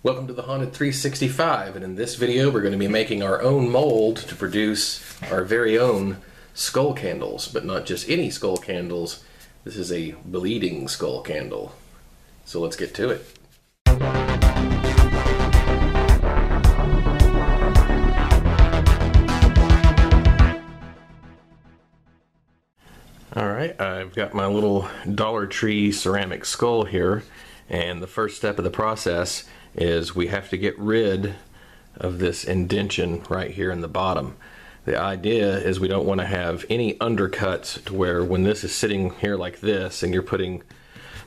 Welcome to the Haunted 365 and in this video we're going to be making our own mold to produce our very own skull candles, but not just any skull candles, this is a bleeding skull candle. So let's get to it. Alright, I've got my little Dollar Tree ceramic skull here and the first step of the process is we have to get rid of this indention right here in the bottom. The idea is we don't want to have any undercuts to where when this is sitting here like this and you're putting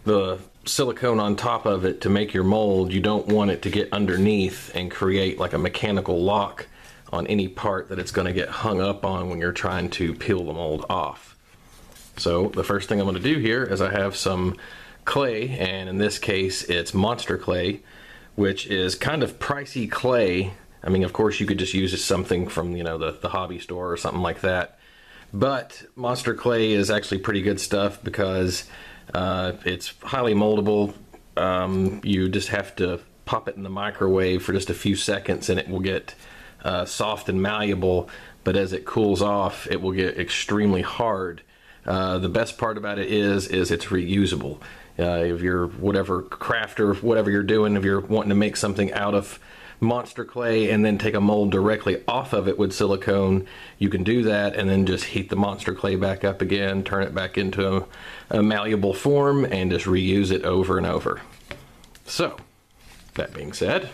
the silicone on top of it to make your mold, you don't want it to get underneath and create like a mechanical lock on any part that it's going to get hung up on when you're trying to peel the mold off. So the first thing I'm going to do here is I have some clay and in this case it's monster clay which is kind of pricey clay. I mean of course you could just use something from you know the, the hobby store or something like that. But monster clay is actually pretty good stuff because uh, it's highly moldable. Um, you just have to pop it in the microwave for just a few seconds and it will get uh, soft and malleable. But as it cools off it will get extremely hard. Uh, the best part about it is is it's reusable uh, if you're whatever craft or whatever you're doing, if you're wanting to make something out of monster clay and then take a mold directly off of it with silicone, you can do that and then just heat the monster clay back up again, turn it back into a, a malleable form and just reuse it over and over. So, that being said,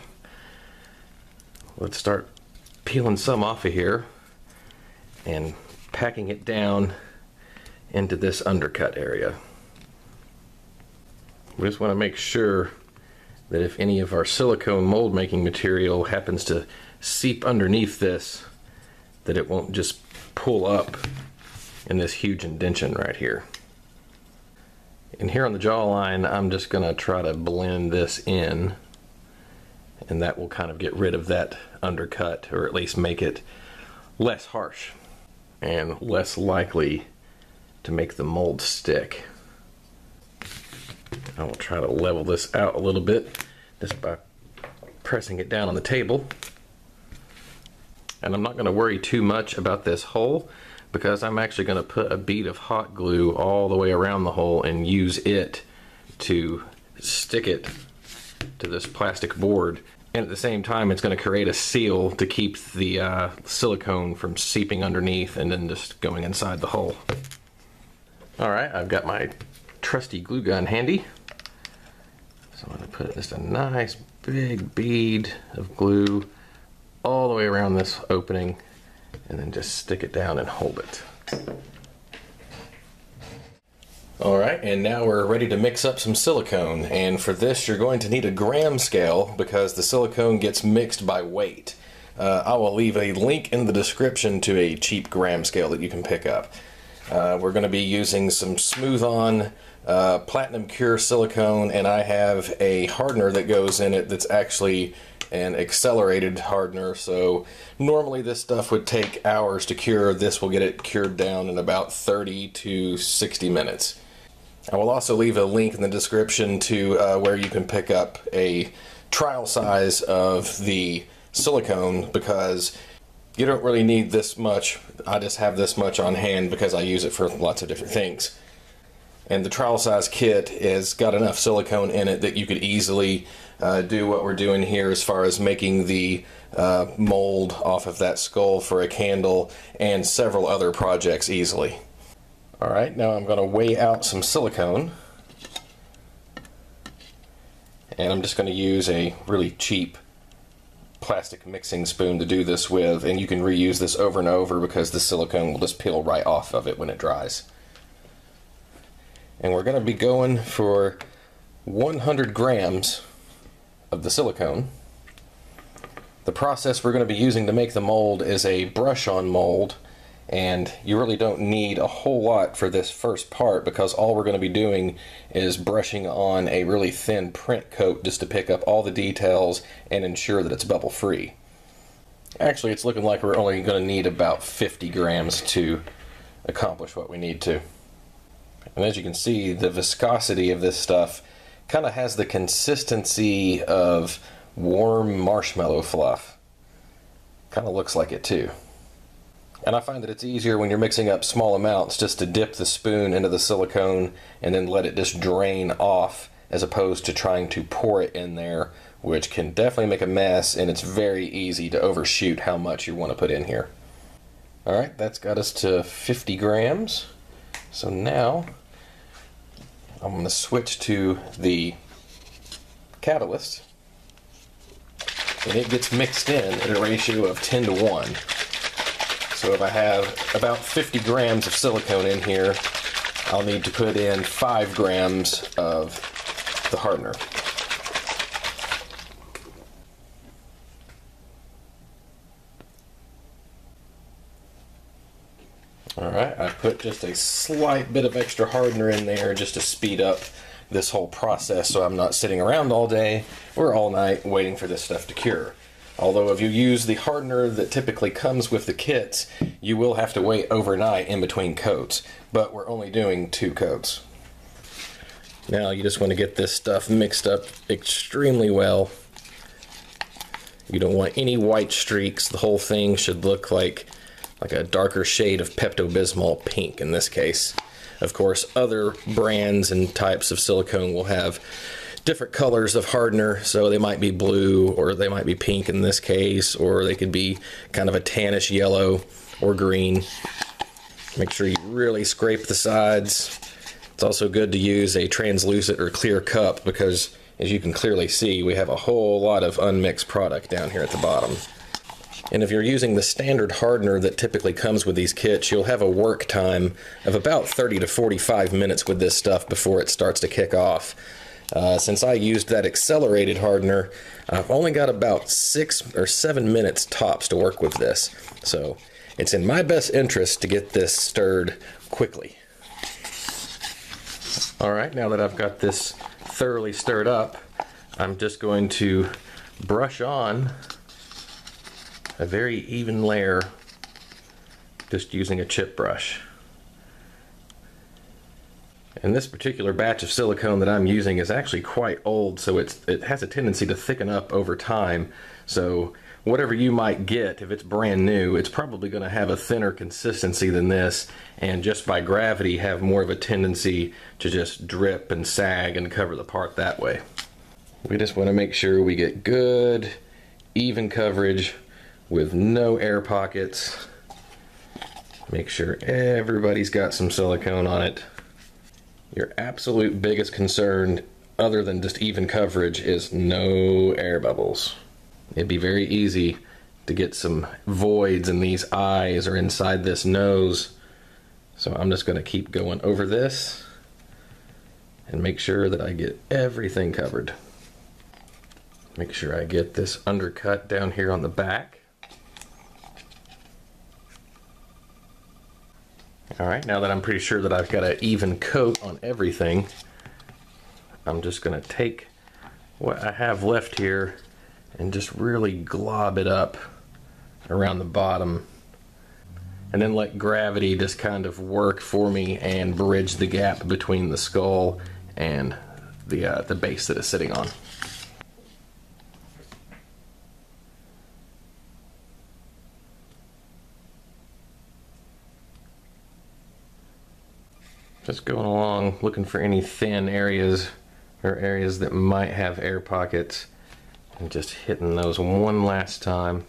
let's start peeling some off of here and packing it down into this undercut area. We just want to make sure that if any of our silicone mold making material happens to seep underneath this, that it won't just pull up in this huge indention right here. And here on the jawline, I'm just going to try to blend this in and that will kind of get rid of that undercut or at least make it less harsh and less likely to make the mold stick. I will try to level this out a little bit just by pressing it down on the table. And I'm not going to worry too much about this hole because I'm actually going to put a bead of hot glue all the way around the hole and use it to stick it to this plastic board. And at the same time, it's going to create a seal to keep the uh, silicone from seeping underneath and then just going inside the hole. All right, I've got my trusty glue gun handy. So I'm going to put just a nice big bead of glue all the way around this opening and then just stick it down and hold it. Alright, and now we're ready to mix up some silicone. And for this, you're going to need a gram scale because the silicone gets mixed by weight. Uh, I will leave a link in the description to a cheap gram scale that you can pick up. Uh, we're going to be using some Smooth-On uh, platinum cure silicone and I have a hardener that goes in it that's actually an accelerated hardener. So normally this stuff would take hours to cure. This will get it cured down in about 30 to 60 minutes. I will also leave a link in the description to uh, where you can pick up a trial size of the silicone because you don't really need this much. I just have this much on hand because I use it for lots of different things and the trial size kit has got enough silicone in it that you could easily uh, do what we're doing here as far as making the uh, mold off of that skull for a candle and several other projects easily. Alright, now I'm going to weigh out some silicone. And I'm just going to use a really cheap plastic mixing spoon to do this with. And you can reuse this over and over because the silicone will just peel right off of it when it dries and we're going to be going for 100 grams of the silicone. The process we're going to be using to make the mold is a brush on mold and you really don't need a whole lot for this first part because all we're going to be doing is brushing on a really thin print coat just to pick up all the details and ensure that it's bubble free. Actually it's looking like we're only going to need about 50 grams to accomplish what we need to. And as you can see, the viscosity of this stuff kind of has the consistency of warm marshmallow fluff. Kind of looks like it too. And I find that it's easier when you're mixing up small amounts just to dip the spoon into the silicone and then let it just drain off as opposed to trying to pour it in there, which can definitely make a mess and it's very easy to overshoot how much you want to put in here. Alright, that's got us to 50 grams. So now I'm going to switch to the catalyst and it gets mixed in at a ratio of 10 to 1. So if I have about 50 grams of silicone in here, I'll need to put in 5 grams of the hardener. Alright, I put just a slight bit of extra hardener in there just to speed up this whole process so I'm not sitting around all day or all night waiting for this stuff to cure. Although if you use the hardener that typically comes with the kits, you will have to wait overnight in between coats, but we're only doing two coats. Now you just want to get this stuff mixed up extremely well. You don't want any white streaks. The whole thing should look like like a darker shade of Pepto-Bismol pink in this case. Of course, other brands and types of silicone will have different colors of hardener, so they might be blue or they might be pink in this case, or they could be kind of a tannish yellow or green. Make sure you really scrape the sides. It's also good to use a translucent or clear cup because as you can clearly see, we have a whole lot of unmixed product down here at the bottom. And if you're using the standard hardener that typically comes with these kits, you'll have a work time of about 30 to 45 minutes with this stuff before it starts to kick off. Uh, since I used that accelerated hardener, I've only got about six or seven minutes tops to work with this. So it's in my best interest to get this stirred quickly. All right, now that I've got this thoroughly stirred up, I'm just going to brush on a very even layer just using a chip brush. And this particular batch of silicone that I'm using is actually quite old, so it's, it has a tendency to thicken up over time. So whatever you might get, if it's brand new, it's probably going to have a thinner consistency than this, and just by gravity have more of a tendency to just drip and sag and cover the part that way. We just want to make sure we get good, even coverage with no air pockets. Make sure everybody's got some silicone on it. Your absolute biggest concern, other than just even coverage, is no air bubbles. It'd be very easy to get some voids in these eyes or inside this nose. So I'm just going to keep going over this and make sure that I get everything covered. Make sure I get this undercut down here on the back. All right, now that I'm pretty sure that I've got an even coat on everything, I'm just gonna take what I have left here and just really glob it up around the bottom and then let gravity just kind of work for me and bridge the gap between the skull and the, uh, the base that it's sitting on. Going along looking for any thin areas or areas that might have air pockets and just hitting those one last time.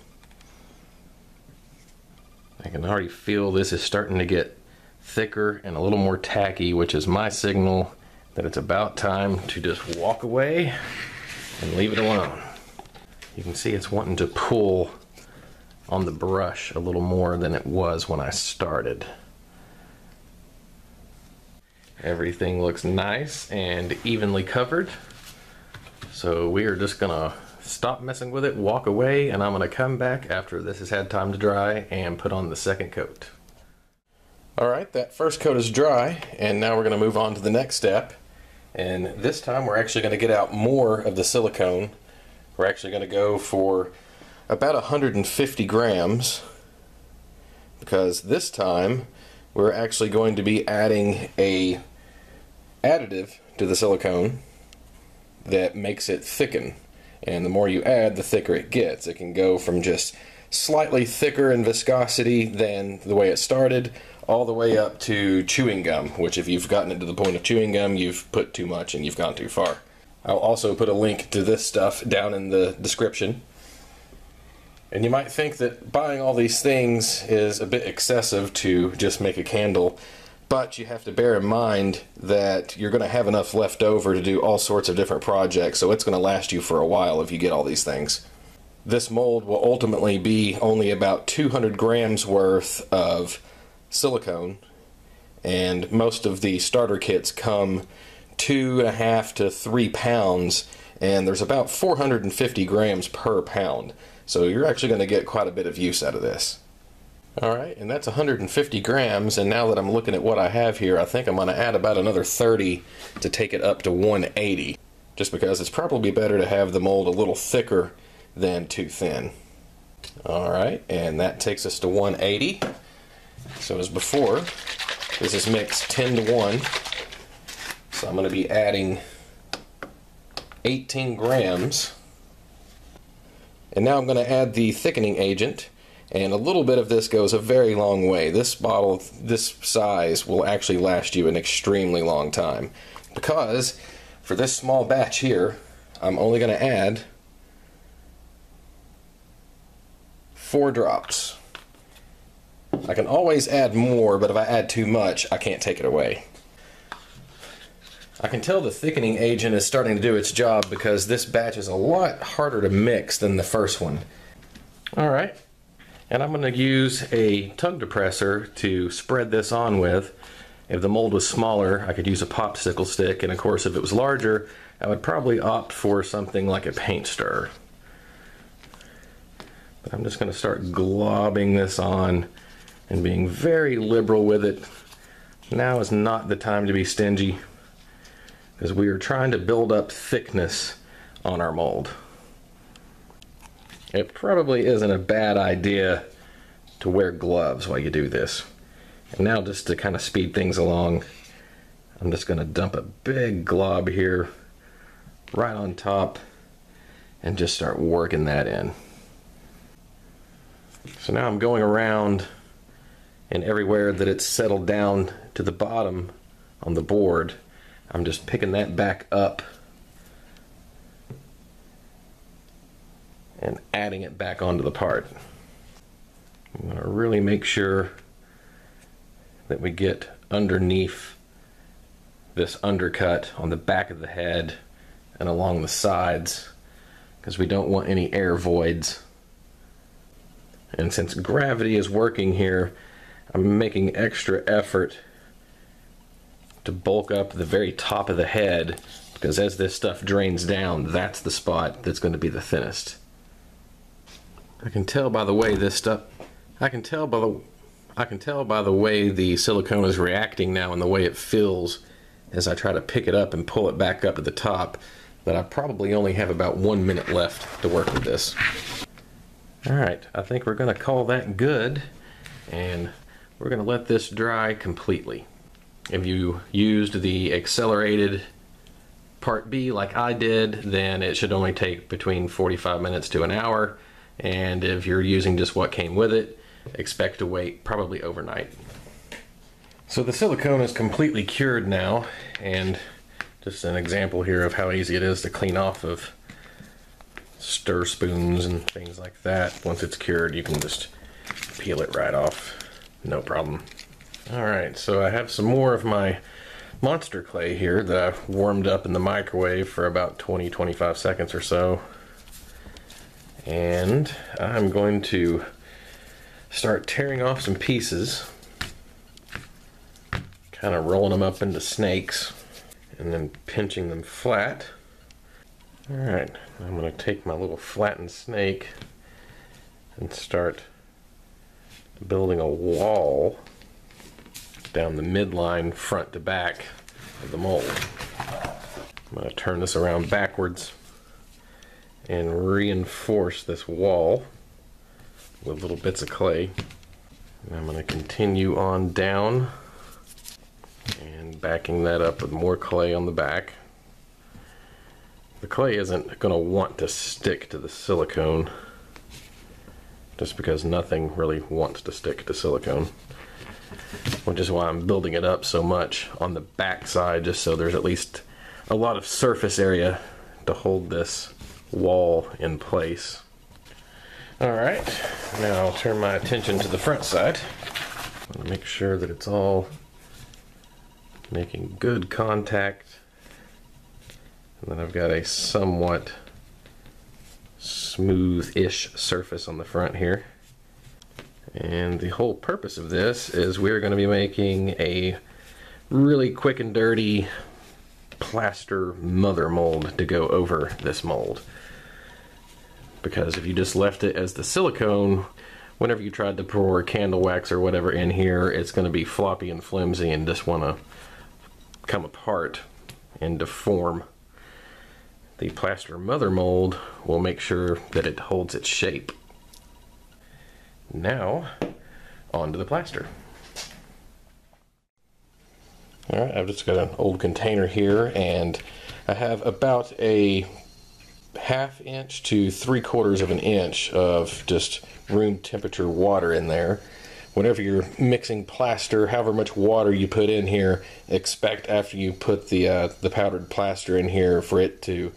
I can already feel this is starting to get thicker and a little more tacky, which is my signal that it's about time to just walk away and leave it alone. You can see it's wanting to pull on the brush a little more than it was when I started. Everything looks nice and evenly covered. So we are just gonna stop messing with it, walk away, and I'm gonna come back after this has had time to dry and put on the second coat. All right, that first coat is dry, and now we're gonna move on to the next step. And this time we're actually gonna get out more of the silicone. We're actually gonna go for about 150 grams because this time we're actually going to be adding a additive to the silicone that makes it thicken And the more you add, the thicker it gets. It can go from just slightly thicker in viscosity than the way it started, all the way up to chewing gum, which if you've gotten it to the point of chewing gum, you've put too much and you've gone too far. I'll also put a link to this stuff down in the description. And you might think that buying all these things is a bit excessive to just make a candle, but you have to bear in mind that you're going to have enough left over to do all sorts of different projects, so it's going to last you for a while if you get all these things. This mold will ultimately be only about 200 grams worth of silicone, and most of the starter kits come two and a half to three pounds, and there's about 450 grams per pound. So you're actually going to get quite a bit of use out of this. Alright, and that's 150 grams, and now that I'm looking at what I have here, I think I'm going to add about another 30 to take it up to 180. Just because it's probably better to have the mold a little thicker than too thin. Alright, and that takes us to 180. So as before, this is mixed 10 to 1. So I'm going to be adding 18 grams. And now I'm going to add the thickening agent. And a little bit of this goes a very long way. This bottle, this size, will actually last you an extremely long time. Because for this small batch here, I'm only going to add four drops. I can always add more, but if I add too much, I can't take it away. I can tell the thickening agent is starting to do its job because this batch is a lot harder to mix than the first one. Alright, and I'm going to use a tug depressor to spread this on with. If the mold was smaller, I could use a popsicle stick, and of course if it was larger, I would probably opt for something like a paint stirrer. But I'm just going to start globbing this on and being very liberal with it. Now is not the time to be stingy because we are trying to build up thickness on our mold. It probably isn't a bad idea to wear gloves while you do this. And now just to kind of speed things along, I'm just going to dump a big glob here right on top and just start working that in. So now I'm going around and everywhere that it's settled down to the bottom on the board, I'm just picking that back up and adding it back onto the part. I'm going to really make sure that we get underneath this undercut on the back of the head and along the sides because we don't want any air voids. And since gravity is working here, I'm making extra effort to bulk up the very top of the head because as this stuff drains down, that's the spot that's going to be the thinnest. I can tell by the way this stuff, I can tell by the, I can tell by the way the silicone is reacting now and the way it feels as I try to pick it up and pull it back up to the top that I probably only have about one minute left to work with this. Alright, I think we're going to call that good and we're going to let this dry completely. If you used the accelerated part B like I did, then it should only take between 45 minutes to an hour. And if you're using just what came with it, expect to wait probably overnight. So the silicone is completely cured now, and just an example here of how easy it is to clean off of stir spoons and things like that. Once it's cured, you can just peel it right off, no problem. Alright, so I have some more of my monster clay here that I've warmed up in the microwave for about 20-25 seconds or so. And I'm going to start tearing off some pieces, kind of rolling them up into snakes, and then pinching them flat. Alright, I'm going to take my little flattened snake and start building a wall down the midline front to back of the mold. I'm going to turn this around backwards and reinforce this wall with little bits of clay. And I'm going to continue on down and backing that up with more clay on the back. The clay isn't going to want to stick to the silicone just because nothing really wants to stick to silicone which is why I'm building it up so much on the back side just so there's at least a lot of surface area to hold this wall in place. Alright, now I'll turn my attention to the front side. Make sure that it's all making good contact. And then I've got a somewhat smooth-ish surface on the front here. And the whole purpose of this is we're going to be making a really quick and dirty plaster mother mold to go over this mold. Because if you just left it as the silicone, whenever you tried to pour candle wax or whatever in here, it's going to be floppy and flimsy and just want to come apart and deform. The plaster mother mold will make sure that it holds its shape. Now, onto the plaster. Alright, I've just got an old container here and I have about a half inch to three quarters of an inch of just room temperature water in there. Whenever you're mixing plaster, however much water you put in here, expect after you put the uh, the powdered plaster in here for it to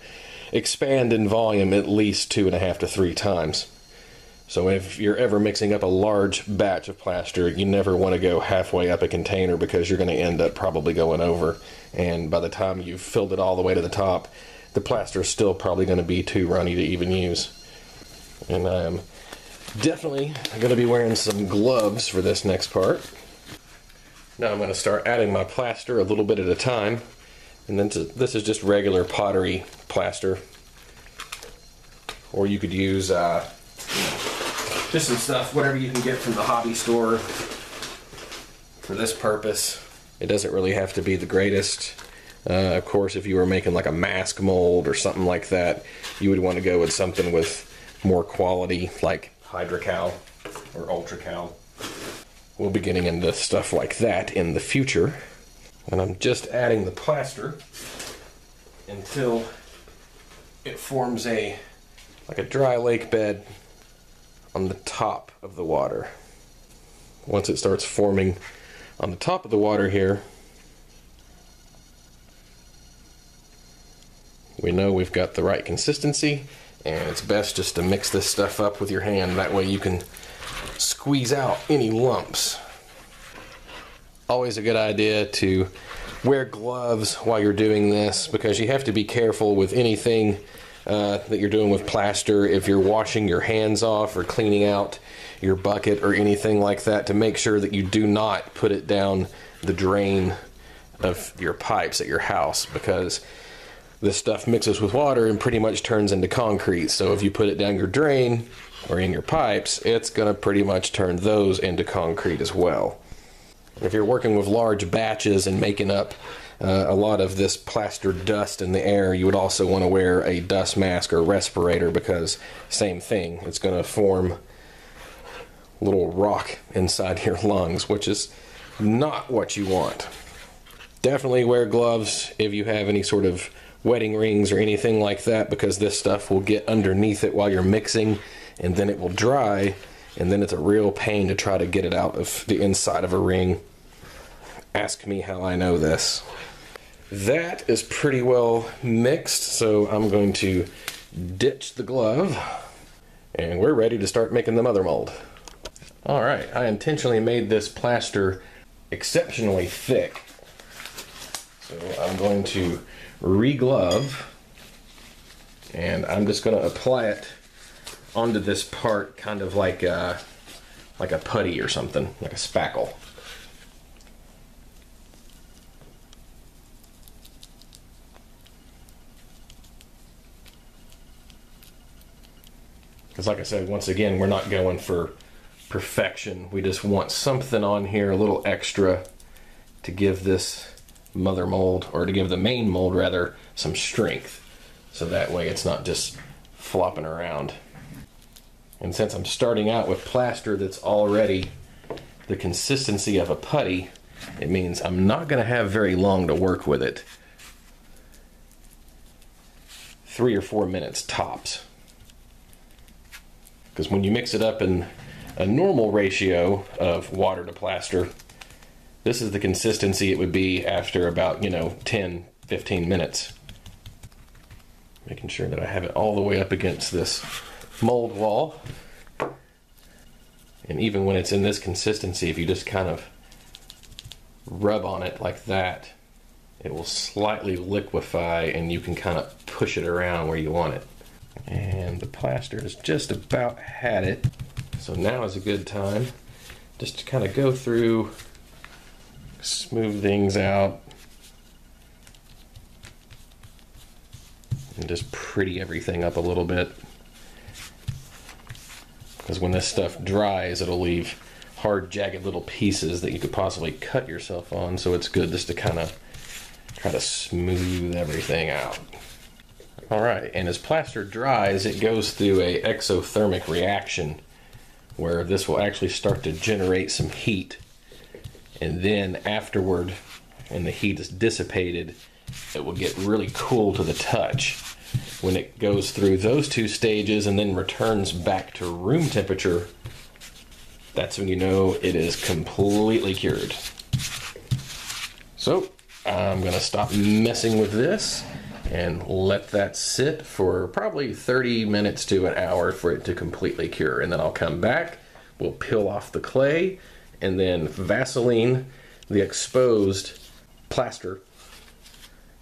expand in volume at least two and a half to three times. So if you're ever mixing up a large batch of plaster, you never want to go halfway up a container because you're going to end up probably going over. And by the time you've filled it all the way to the top, the plaster is still probably going to be too runny to even use. And I'm definitely going to be wearing some gloves for this next part. Now I'm going to start adding my plaster a little bit at a time. And then this is just regular pottery plaster. Or you could use uh, just some stuff, whatever you can get from the hobby store for this purpose. It doesn't really have to be the greatest. Uh, of course, if you were making like a mask mold or something like that, you would want to go with something with more quality, like Hydrocal or Ultracal. We'll be getting into stuff like that in the future. And I'm just adding the plaster until it forms a like a dry lake bed on the top of the water. Once it starts forming on the top of the water here, we know we've got the right consistency and it's best just to mix this stuff up with your hand that way you can squeeze out any lumps always a good idea to wear gloves while you're doing this because you have to be careful with anything uh, that you're doing with plaster, if you're washing your hands off or cleaning out your bucket or anything like that, to make sure that you do not put it down the drain of your pipes at your house because this stuff mixes with water and pretty much turns into concrete. So if you put it down your drain or in your pipes, it's going to pretty much turn those into concrete as well. If you're working with large batches and making up uh, a lot of this plaster dust in the air, you would also want to wear a dust mask or respirator because same thing, it's going to form little rock inside your lungs, which is not what you want. Definitely wear gloves if you have any sort of wedding rings or anything like that because this stuff will get underneath it while you're mixing and then it will dry and then it's a real pain to try to get it out of the inside of a ring. Ask me how I know this. That is pretty well mixed, so I'm going to ditch the glove and we're ready to start making the mother mold. All right, I intentionally made this plaster exceptionally thick. So I'm going to re-glove and I'm just going to apply it onto this part kind of like a, like a putty or something, like a spackle. Because like I said, once again, we're not going for perfection. We just want something on here, a little extra to give this mother mold, or to give the main mold rather, some strength. So that way it's not just flopping around. And since I'm starting out with plaster that's already the consistency of a putty, it means I'm not going to have very long to work with it. three or four minutes tops. Because when you mix it up in a normal ratio of water to plaster, this is the consistency it would be after about, you know, 10, 15 minutes. Making sure that I have it all the way up against this mold wall. And even when it's in this consistency, if you just kind of rub on it like that, it will slightly liquefy and you can kind of push it around where you want it. And the plaster has just about had it. So now is a good time just to kind of go through, smooth things out, and just pretty everything up a little bit. Because when this stuff dries, it'll leave hard, jagged little pieces that you could possibly cut yourself on. So it's good just to kind of try to smooth everything out. All right, and as plaster dries, it goes through a exothermic reaction where this will actually start to generate some heat. And then afterward, and the heat is dissipated, it will get really cool to the touch. When it goes through those two stages and then returns back to room temperature, that's when you know it is completely cured. So I'm gonna stop messing with this and let that sit for probably 30 minutes to an hour for it to completely cure. And then I'll come back, we'll peel off the clay, and then Vaseline the exposed plaster,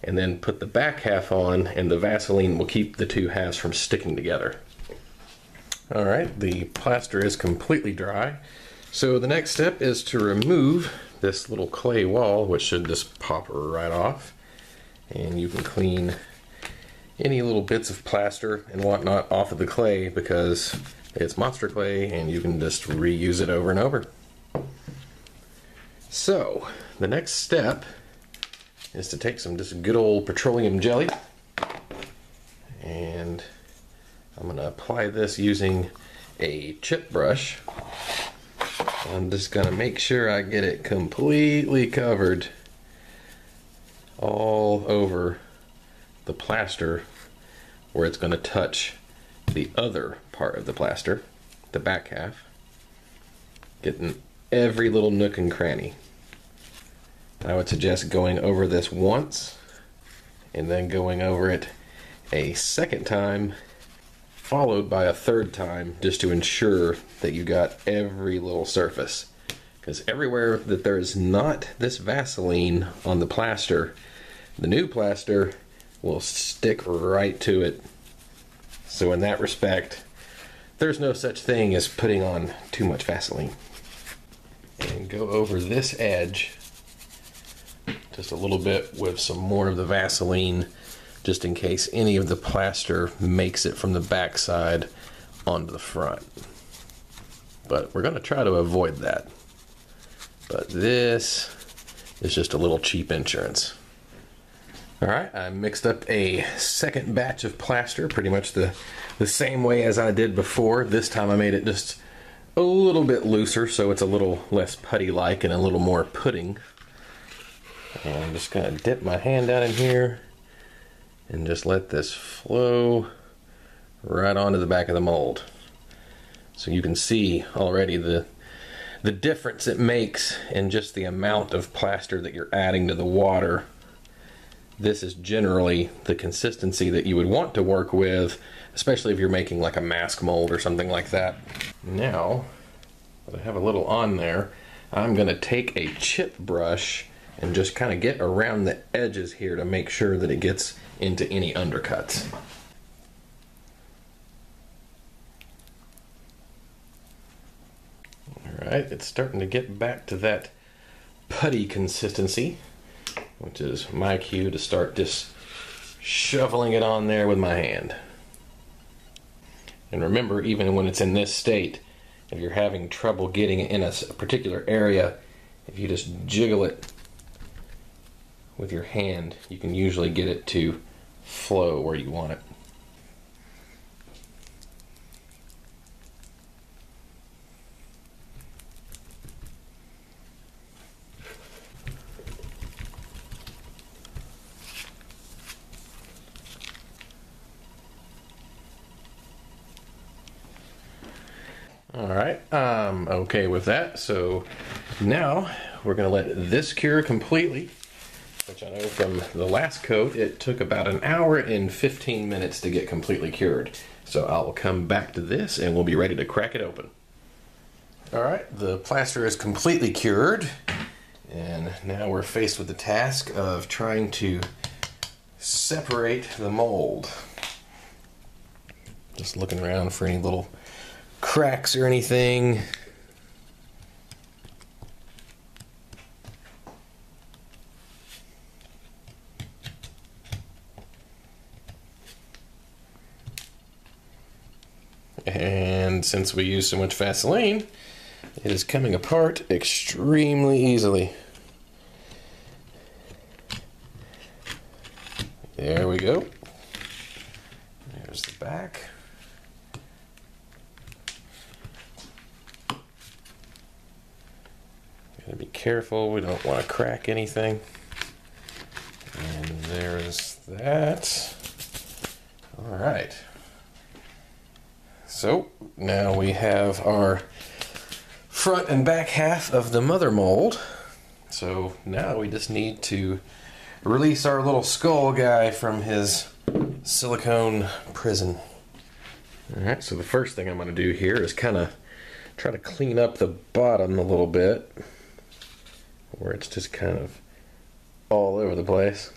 and then put the back half on, and the Vaseline will keep the two halves from sticking together. All right, the plaster is completely dry. So the next step is to remove this little clay wall, which should just pop right off. And you can clean any little bits of plaster and whatnot off of the clay because it's monster clay and you can just reuse it over and over. So the next step is to take some just good old petroleum jelly and I'm going to apply this using a chip brush. I'm just going to make sure I get it completely covered all over the plaster where it's going to touch the other part of the plaster, the back half, getting every little nook and cranny. I would suggest going over this once and then going over it a second time followed by a third time just to ensure that you got every little surface. Because everywhere that there is not this Vaseline on the plaster, the new plaster will stick right to it. So in that respect, there's no such thing as putting on too much Vaseline. And go over this edge just a little bit with some more of the Vaseline just in case any of the plaster makes it from the backside onto the front. But we're going to try to avoid that. But this is just a little cheap insurance. All right, I mixed up a second batch of plaster, pretty much the, the same way as I did before. This time I made it just a little bit looser so it's a little less putty-like and a little more pudding. And I'm just gonna dip my hand down in here and just let this flow right onto the back of the mold. So you can see already the the difference it makes in just the amount of plaster that you're adding to the water. This is generally the consistency that you would want to work with, especially if you're making like a mask mold or something like that. Now, I have a little on there, I'm going to take a chip brush and just kind of get around the edges here to make sure that it gets into any undercuts. Alright, it's starting to get back to that putty consistency, which is my cue to start just shoveling it on there with my hand. And remember, even when it's in this state, if you're having trouble getting it in a particular area, if you just jiggle it with your hand, you can usually get it to flow where you want it. All right, I'm okay with that. So now we're gonna let this cure completely, which I know from the last coat, it took about an hour and 15 minutes to get completely cured. So I'll come back to this and we'll be ready to crack it open. All right, the plaster is completely cured. And now we're faced with the task of trying to separate the mold. Just looking around for any little cracks or anything. And since we use so much Vaseline, it is coming apart extremely easily. There we go. There's the back. Be careful, we don't want to crack anything. And there's that. All right. So now we have our front and back half of the mother mold. So now we just need to release our little skull guy from his silicone prison. All right, so the first thing I'm going to do here is kind of try to clean up the bottom a little bit where it's just kind of all over the place.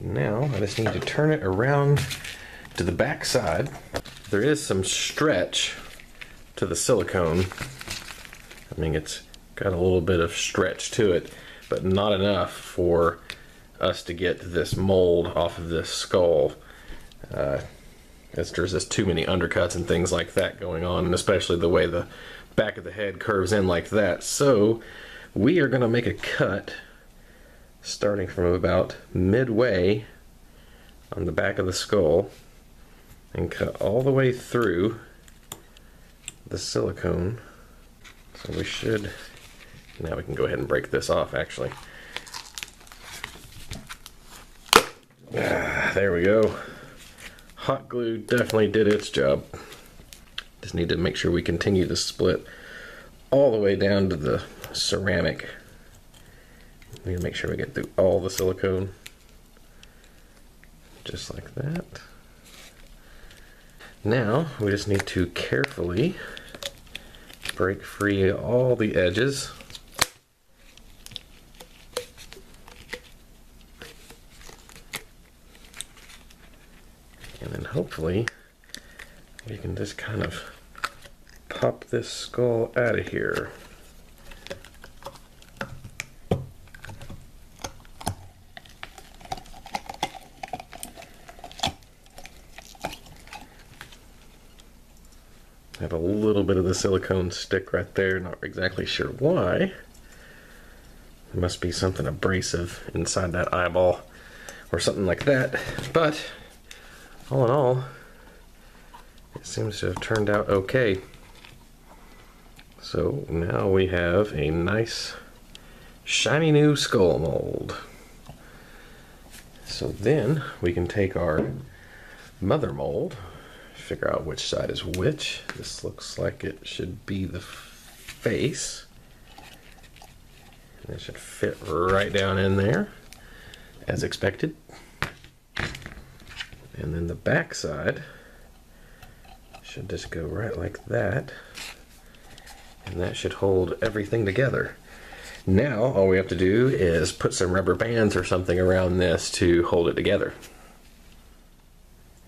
Now I just need to turn it around to the back side. There is some stretch to the silicone. I mean, it's got a little bit of stretch to it, but not enough for us to get this mold off of this skull. Uh, there's just too many undercuts and things like that going on, and especially the way the back of the head curves in like that. So we are going to make a cut starting from about midway on the back of the skull and cut all the way through the silicone. So we should, now we can go ahead and break this off actually. Ah, there we go. Hot glue definitely did its job. Just need to make sure we continue to split all the way down to the ceramic. We need to make sure we get through all the silicone. Just like that. Now we just need to carefully break free all the edges. We can just kind of pop this skull out of here. I have a little bit of the silicone stick right there, not exactly sure why. Must be something abrasive inside that eyeball or something like that. But all in all, it seems to have turned out okay. So now we have a nice shiny new skull mold. So then we can take our mother mold, figure out which side is which. This looks like it should be the face. And it should fit right down in there, as expected. And then the back side should just go right like that. And that should hold everything together. Now all we have to do is put some rubber bands or something around this to hold it together.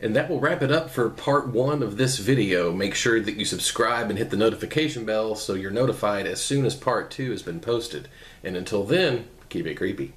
And that will wrap it up for part one of this video. Make sure that you subscribe and hit the notification bell so you're notified as soon as part two has been posted. And until then, keep it creepy.